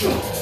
Go.